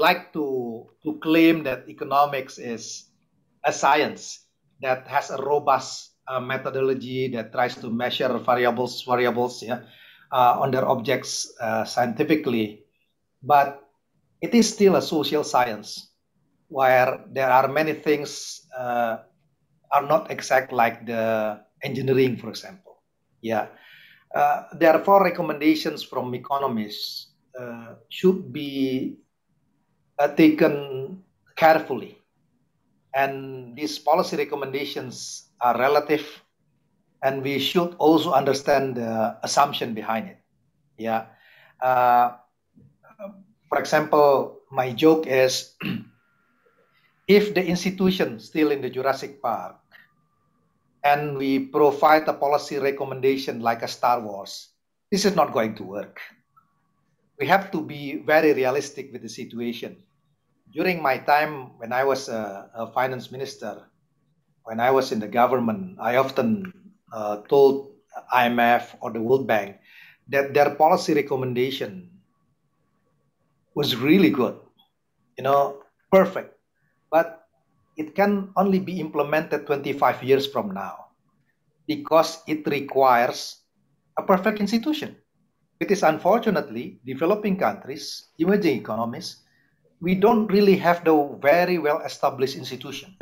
like to to claim that economics is a science that has a robust uh, methodology that tries to measure variables variables yeah, uh, on their objects uh, scientifically, but it is still a social science where there are many things uh, are not exact like the engineering, for example. Yeah, uh, therefore recommendations from economists uh, should be taken carefully. And these policy recommendations are relative and we should also understand the assumption behind it. Yeah. Uh, for example my joke is if the institution still in the jurassic park and we provide a policy recommendation like a star wars this is not going to work we have to be very realistic with the situation during my time when I was a, a, finance minister, when I was in the government, I often uh, told IMF or the World Bank that their policy recommendation was really good, you know, perfect. But it can only be implemented 25 years from now because it requires a perfect institution. It is unfortunately developing countries, emerging economies, we don't really have the very well established institution.